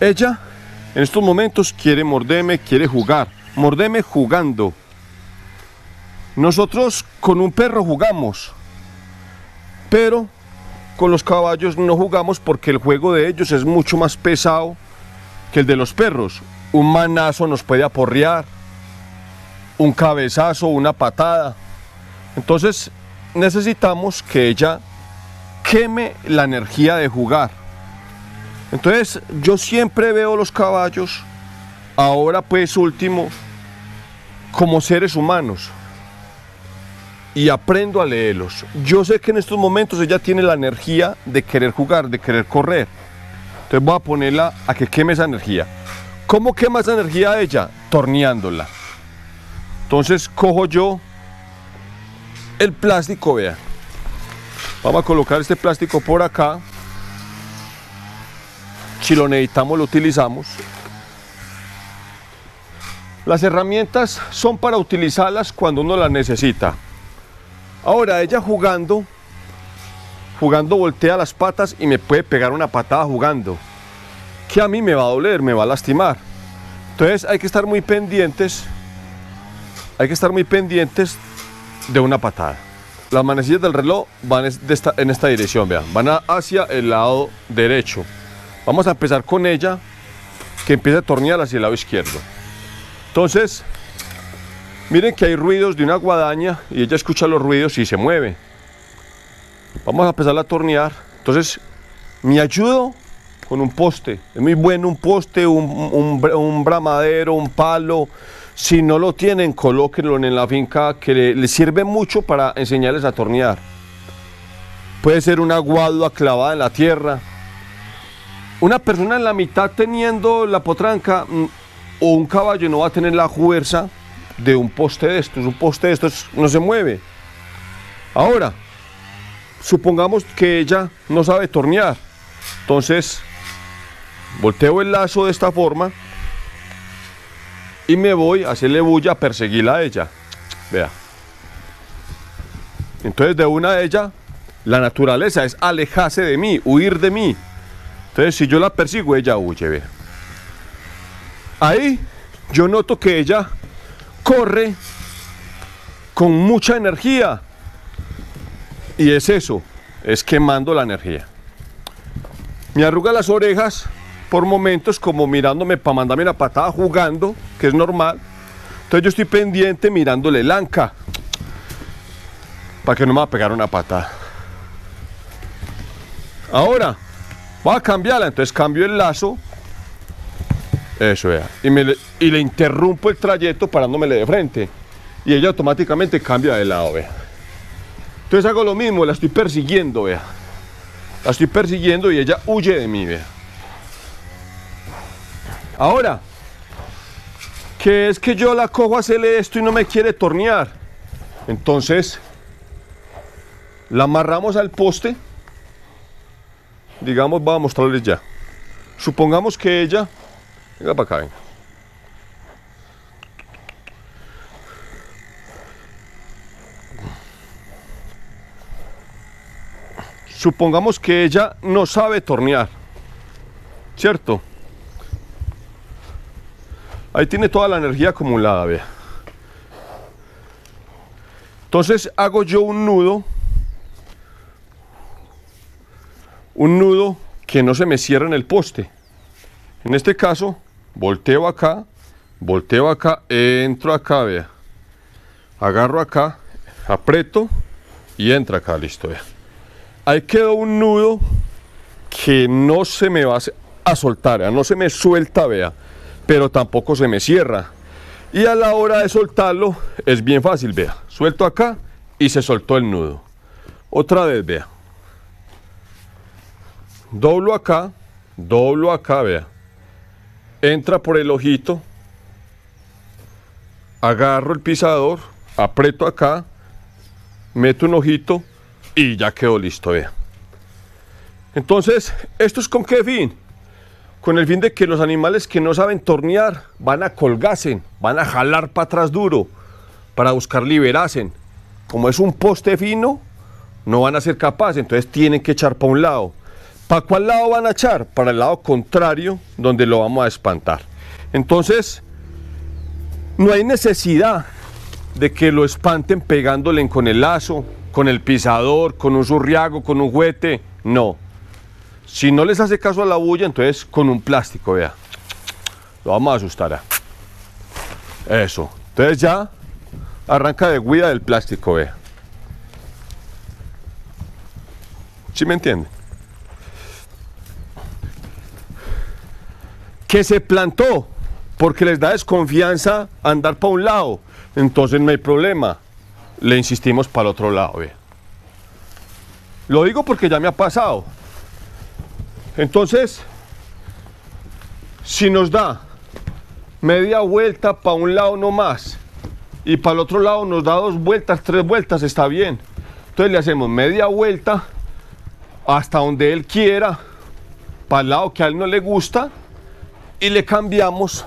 Ella en estos momentos quiere morderme, quiere jugar. Mordeme jugando. Nosotros con un perro jugamos, pero con los caballos no jugamos porque el juego de ellos es mucho más pesado que el de los perros. Un manazo nos puede aporrear, un cabezazo, una patada. Entonces necesitamos que ella queme la energía de jugar. Entonces yo siempre veo los caballos, ahora pues último, como seres humanos. Y aprendo a leerlos. Yo sé que en estos momentos ella tiene la energía de querer jugar, de querer correr. Entonces voy a ponerla a que queme esa energía. ¿Cómo quema esa energía ella? Torneándola. Entonces cojo yo el plástico, vean. Vamos a colocar este plástico por acá. Si lo necesitamos, lo utilizamos. Las herramientas son para utilizarlas cuando uno las necesita. Ahora, ella jugando, jugando voltea las patas y me puede pegar una patada jugando. Que a mí me va a doler, me va a lastimar. Entonces hay que estar muy pendientes. Hay que estar muy pendientes de una patada. Las manecillas del reloj van en esta dirección, vean, van hacia el lado derecho. Vamos a empezar con ella, que empieza a tornear hacia el lado izquierdo. Entonces, miren que hay ruidos de una guadaña y ella escucha los ruidos y se mueve. Vamos a empezar a tornear. Entonces, me ayudo con un poste. Es muy bueno un poste, un, un bramadero, un palo, si no lo tienen, colóquenlo en la finca que les sirve mucho para enseñarles a tornear. Puede ser una guadua clavada en la tierra. Una persona en la mitad teniendo la potranca mm, o un caballo no va a tener la fuerza de un poste de estos. Un poste de estos no se mueve. Ahora, supongamos que ella no sabe tornear. Entonces, volteo el lazo de esta forma y me voy a hacerle bulla a perseguirla a ella. Vea. Entonces de una de ella, la naturaleza es alejarse de mí, huir de mí. Entonces si yo la persigo, ella huye, vea. Ahí yo noto que ella corre con mucha energía. Y es eso, es quemando la energía. Me arruga las orejas por momentos como mirándome para mandarme una patada jugando, que es normal. Entonces yo estoy pendiente mirándole el anca para que no me va a pegar una patada. Ahora, voy a cambiarla, entonces cambio el lazo. Eso vea. Y, me le, y le interrumpo el trayecto parándome de frente. Y ella automáticamente cambia de lado, vea. Entonces hago lo mismo, la estoy persiguiendo, vea. La estoy persiguiendo y ella huye de mí, vea. Ahora, que es que yo la cojo a hacerle esto y no me quiere tornear. Entonces, la amarramos al poste. Digamos, voy a mostrarles ya. Supongamos que ella. Venga para acá, venga. Supongamos que ella no sabe tornear. ¿Cierto? Ahí tiene toda la energía acumulada, vea. Entonces hago yo un nudo, un nudo que no se me cierra en el poste. En este caso, volteo acá, volteo acá, entro acá, vea. Agarro acá, aprieto y entra acá, listo, vea. Ahí quedó un nudo que no se me va a soltar, no se me suelta, vea pero tampoco se me cierra. Y a la hora de soltarlo es bien fácil, vea. Suelto acá y se soltó el nudo. Otra vez, vea. Doblo acá, doblo acá, vea. Entra por el ojito, agarro el pisador, aprieto acá, meto un ojito y ya quedó listo, vea. Entonces, ¿esto es con qué fin? con el fin de que los animales que no saben tornear van a colgarse, van a jalar para atrás duro para buscar liberasen. Como es un poste fino, no van a ser capaces, entonces tienen que echar para un lado. ¿Para cuál lado van a echar? Para el lado contrario, donde lo vamos a espantar. Entonces, no hay necesidad de que lo espanten pegándole con el lazo, con el pisador, con un zurriago, con un juguete. No. Si no les hace caso a la bulla, entonces con un plástico, vea. Lo vamos a asustar. Eso. Entonces ya arranca de guía del plástico, vea. ¿Sí me entiende? Que se plantó porque les da desconfianza andar para un lado. Entonces no hay problema. Le insistimos para el otro lado. Lo digo porque ya me ha pasado. Entonces, si nos da media vuelta para un lado no más y para el otro lado nos da dos vueltas, tres vueltas, está bien. Entonces le hacemos media vuelta hasta donde él quiera, para el lado que a él no le gusta y le cambiamos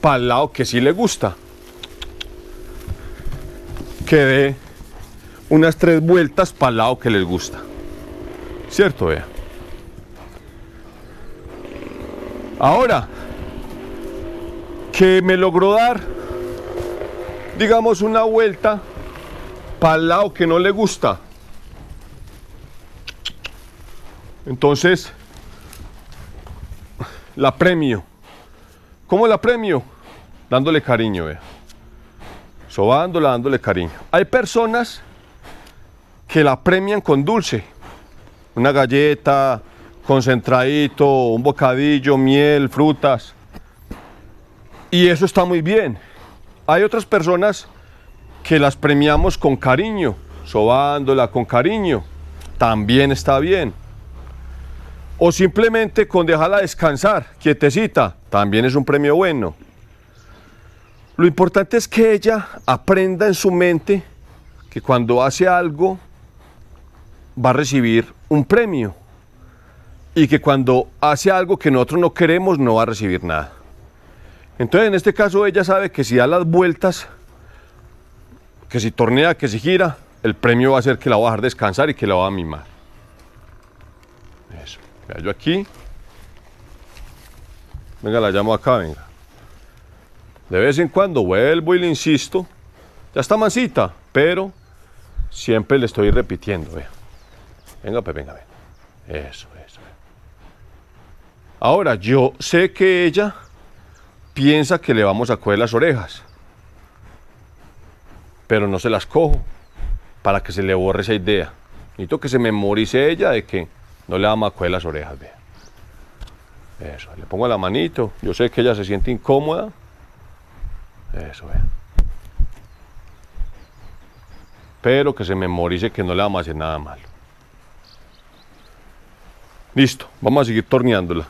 para el lado que sí le gusta. Que dé unas tres vueltas para el lado que les gusta. ¿Cierto? Vea. Ahora, que me logró dar, digamos, una vuelta para el lado que no le gusta. Entonces, la premio. ¿Cómo la premio? Dándole cariño, vea. Sobándola, dándole cariño. Hay personas que la premian con dulce. Una galleta, concentradito, un bocadillo, miel, frutas. Y eso está muy bien. Hay otras personas que las premiamos con cariño, sobándola con cariño. También está bien. O simplemente con dejarla descansar, quietecita, también es un premio bueno. Lo importante es que ella aprenda en su mente que cuando hace algo va a recibir un premio y que cuando hace algo que nosotros no queremos no va a recibir nada. Entonces en este caso ella sabe que si da las vueltas, que si tornea, que si gira, el premio va a ser que la va a dejar descansar y que la va a mimar. Eso. Vea yo aquí. Venga, la llamo acá, venga. De vez en cuando vuelvo y le insisto. Ya está mansita, pero siempre le estoy repitiendo. Vea. Venga, pues venga, venga. Eso. Ahora, yo sé que ella piensa que le vamos a coger las orejas, pero no se las cojo para que se le borre esa idea. Necesito que se memorice ella de que no le vamos a coger las orejas, vea. Eso, le pongo la manito, yo sé que ella se siente incómoda. Eso, vea. Pero que se memorice que no le vamos a hacer nada malo. Listo, vamos a seguir torneándola.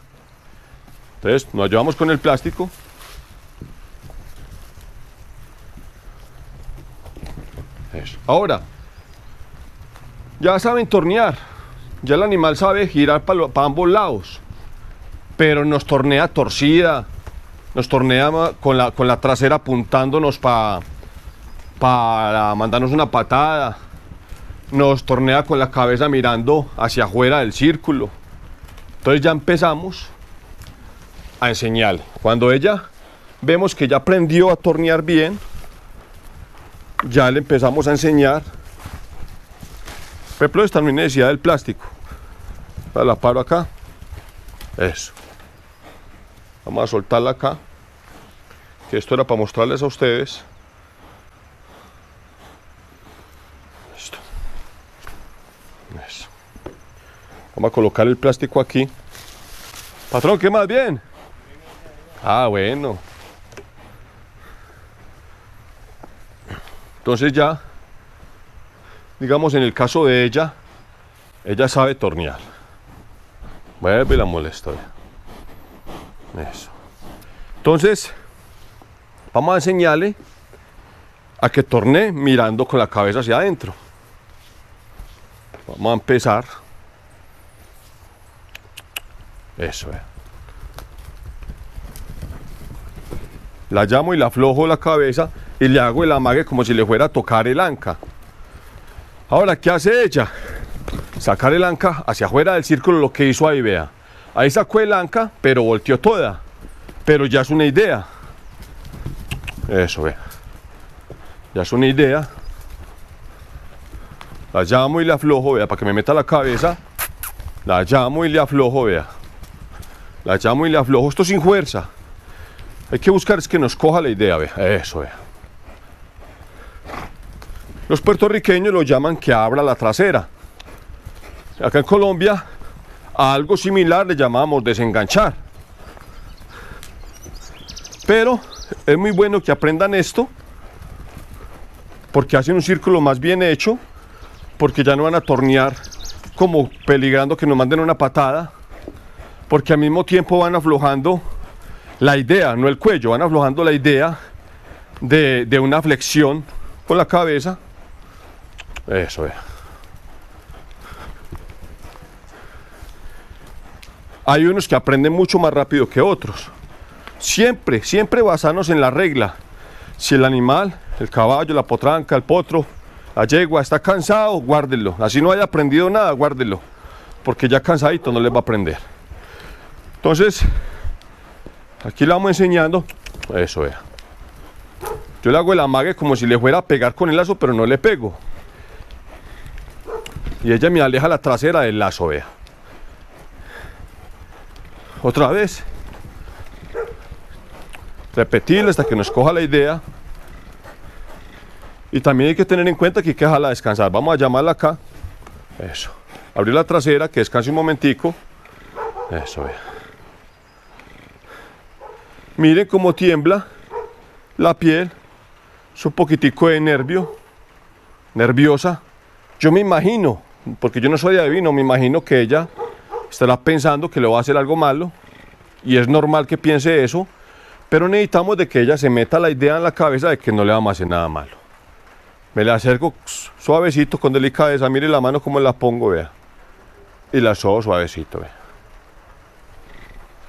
Entonces nos llevamos con el plástico. Eso. Ahora, ya saben tornear. Ya el animal sabe girar para, ambos lados. Pero nos tornea torcida. Nos tornea con la, trasera apuntándonos para para mandarnos una patada. Nos tornea con la cabeza mirando hacia afuera del círculo. Entonces ya empezamos a enseñar. Cuando ella vemos que ya aprendió a tornear bien, ya le empezamos a enseñar. Por ejemplo, esta no del plástico. La paro acá. Eso. Vamos a soltarla acá. Que esto era para mostrarles a ustedes. Listo. Eso. Vamos a colocar el plástico aquí. Patrón, ¿qué más bien? Ah, bueno. Entonces ya, digamos en el caso de ella, ella sabe tornear. Vuelve la molesto. Eso. Entonces, vamos a enseñarle a que torne mirando con la cabeza hacia adentro. Vamos a empezar. Eso es. la llamo y la aflojo la cabeza y le hago el amague como si le fuera a tocar el anca. Ahora, ¿qué hace ella? sacar el anca hacia afuera del círculo, lo que hizo ahí, vea. Ahí sacó el anca, pero volteó toda. Pero ya es una idea. Eso, vea. Ya es una idea. La llamo y le aflojo, vea, para que me meta la cabeza. La llamo y le aflojo, vea. La llamo y le aflojo. Esto sin fuerza. Hay que buscar es que nos coja la idea, vea. Eso, vea. Los puertorriqueños lo llaman que abra la trasera. Acá en Colombia, a algo similar le llamamos desenganchar. Pero es muy bueno que aprendan esto, porque hacen un círculo más bien hecho, porque ya no van a tornear como peligrando que nos manden una patada, porque al mismo tiempo van aflojando la idea, no el cuello, van aflojando la idea de, de una flexión con la cabeza eso es. Hay unos que aprenden mucho más rápido que otros. Siempre, siempre basarnos en la regla. Si el animal, el caballo, la potranca, el potro, la yegua está cansado, guárdenlo. Así no haya aprendido nada, guárdenlo. Porque ya cansadito no les va a aprender. Entonces, aquí le vamos enseñando. Eso es. Yo le hago el amague como si le fuera a pegar con el lazo, pero no le pego y ella me aleja la trasera del lazo, vea. Otra vez. Repetirle hasta que nos coja la idea. Y también hay que tener en cuenta que hay que dejarla descansar. Vamos a llamarla acá. Eso. Abrir la trasera, que descanse un momentico. Eso, vea. Miren cómo tiembla la piel. Es un poquitico de nervio. Nerviosa. Yo me imagino porque yo no soy adivino, me imagino que ella estará pensando que le va a hacer algo malo y es normal que piense eso, pero necesitamos de que ella se meta la idea en la cabeza de que no le vamos a hacer nada malo. Me la acerco suavecito, con delicadeza, mire la mano como la pongo, vea. Y la sobo suavecito, vea.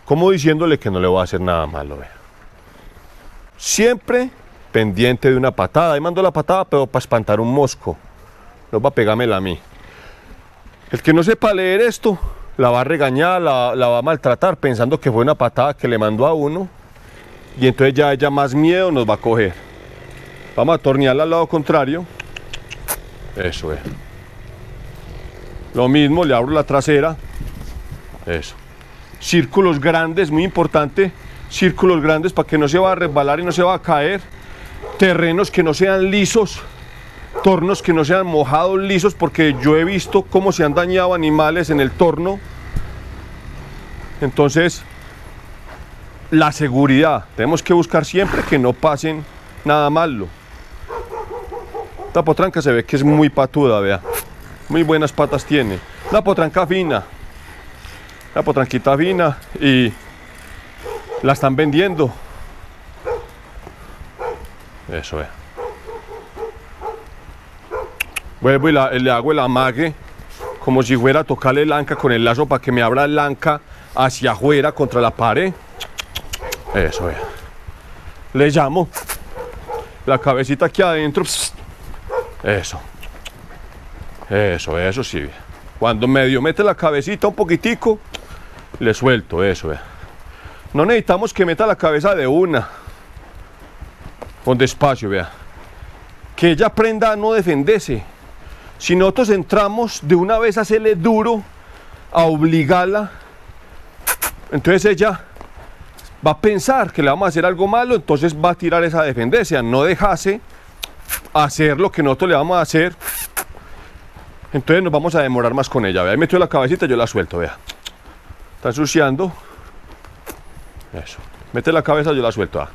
Como diciéndole que no le voy a hacer nada malo, vea. Siempre pendiente de una patada. Ahí mando la patada, pero para espantar un mosco. No va a pegármela a mí. El que no sepa leer esto, la va a regañar, la, va a maltratar pensando que fue una patada que le mandó a uno y entonces ya ella más miedo nos va a coger. Vamos a tornearla al lado contrario. Eso es. Lo mismo, le abro la trasera. Eso. Círculos grandes, muy importante. Círculos grandes para que no se va a resbalar y no se va a caer. Terrenos que no sean lisos tornos que no sean mojados lisos porque yo he visto cómo se han dañado animales en el torno. Entonces, la seguridad, tenemos que buscar siempre que no pasen nada malo. La potranca se ve que es muy patuda, vea. Muy buenas patas tiene. La potranca fina. La potranquita fina y la están vendiendo. Eso, vea. Vuelvo y, le hago el amague como si fuera a tocarle el anca con el lazo para que me abra el anca hacia afuera contra la pared. Eso es. Le llamo. La cabecita aquí adentro. Eso. Eso, eso sí. Cuando medio mete la cabecita un poquitico, le suelto, eso. es. No necesitamos que meta la cabeza de una. Con despacio, vea. Que ella aprenda a no defenderse si nosotros entramos de una vez a hacerle duro, a obligarla, entonces ella va a pensar que le vamos a hacer algo malo, entonces va a tirar esa defendencia, no dejase hacer lo que nosotros le vamos a hacer. Entonces nos vamos a demorar más con ella. Vea, metió la cabecita, yo la suelto, vea. Está ensuciando. Eso. Mete la cabeza, yo la suelto. Ah.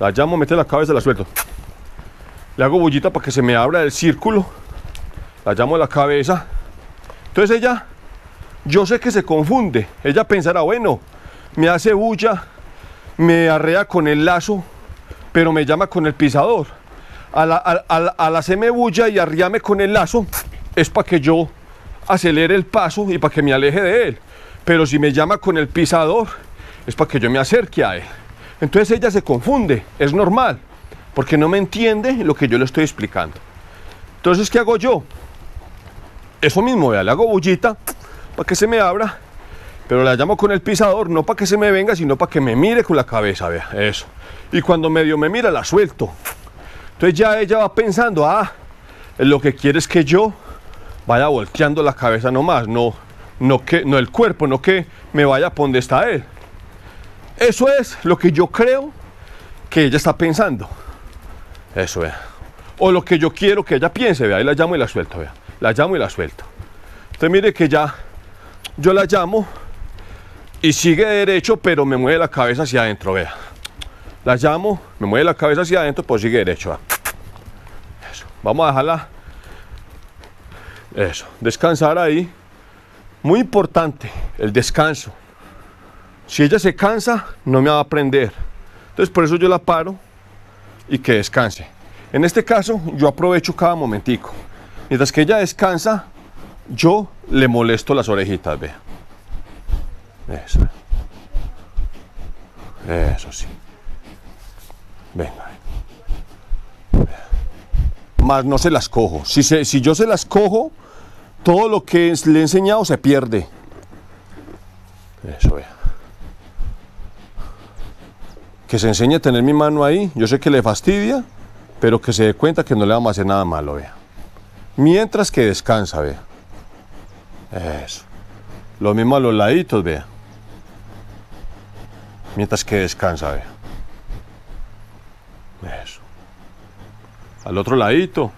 La llamo, mete la cabeza, la suelto. Le hago bullita para que se me abra el círculo la llamo la cabeza. Entonces ella, yo sé que se confunde. Ella pensará, bueno, me hace bulla, me arrea con el lazo, pero me llama con el pisador. Al, al, hacerme bulla y arriame con el lazo, es para que yo acelere el paso y para que me aleje de él. Pero si me llama con el pisador, es para que yo me acerque a él. Entonces ella se confunde, es normal, porque no me entiende lo que yo le estoy explicando. Entonces, ¿qué hago yo? Eso mismo, vea, le hago bullita para que se me abra, pero la llamo con el pisador, no para que se me venga, sino para que me mire con la cabeza, vea, eso. Y cuando medio me mira, la suelto. Entonces ya ella va pensando, ah, lo que quiere es que yo vaya volteando la cabeza nomás, no, no, que, no el cuerpo, no que me vaya por donde está él. Eso es lo que yo creo que ella está pensando. Eso, vea. O lo que yo quiero que ella piense, vea. Ahí la llamo y la suelto, vea. La llamo y la suelto. Usted mire que ya yo la llamo y sigue derecho, pero me mueve la cabeza hacia adentro, vea. La llamo, me mueve la cabeza hacia adentro, pues sigue derecho. Vamos a dejarla. Eso. Descansar ahí. Muy importante el descanso. Si ella se cansa, no me va a aprender. Entonces por eso yo la paro y que descanse. En este caso, yo aprovecho cada momentico. Mientras que ella descansa, yo le molesto las orejitas, vea. Eso. Eso sí. Venga. Más no se las cojo. Si, si yo se las cojo, todo lo que le he enseñado se pierde. Eso, vea. Que se enseñe a tener mi mano ahí. Yo sé que le fastidia, pero que se dé cuenta que no le vamos a hacer nada malo, vea. Mientras que descansa, vea. Eso. Lo mismo a los laditos, vea. Mientras que descansa, vea. Eso. Al otro ladito.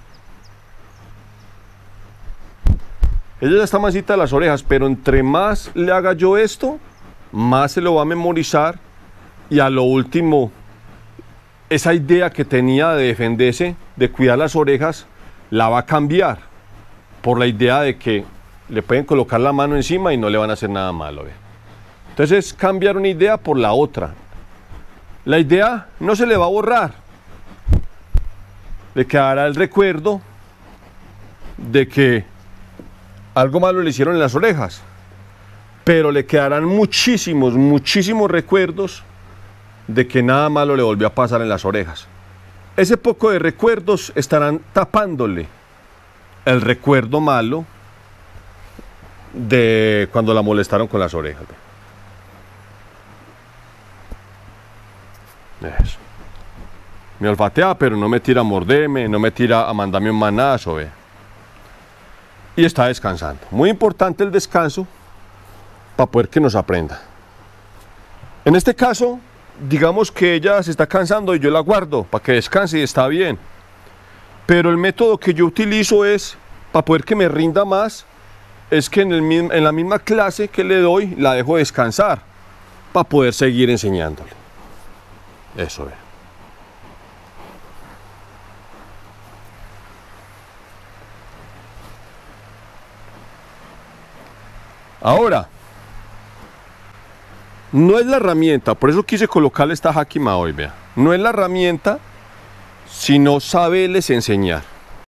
Ella ya está masita de las orejas, pero entre más le haga yo esto, más se lo va a memorizar y a lo último, esa idea que tenía de defenderse, de cuidar las orejas, la va a cambiar por la idea de que le pueden colocar la mano encima y no le van a hacer nada malo. Entonces cambiar una idea por la otra. La idea no se le va a borrar. Le quedará el recuerdo de que algo malo le hicieron en las orejas, pero le quedarán muchísimos, muchísimos recuerdos de que nada malo le volvió a pasar en las orejas. Ese poco de recuerdos estarán tapándole el recuerdo malo de cuando la molestaron con las orejas. Eso. Me olfatea, pero no me tira a morderme, no me tira a mandarme un manazo, y está descansando. Muy importante el descanso para poder que nos aprenda. En este caso, digamos que ella se está cansando y yo la guardo para que descanse y está bien. Pero el método que yo utilizo es, para poder que me rinda más, es que en, el, en la misma clase que le doy, la dejo descansar para poder seguir enseñándole. Eso es. Ahora, no es la herramienta, por eso quise colocarle esta Hakima hoy, vea. No es la herramienta, sino saberles enseñar.